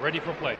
ready for play.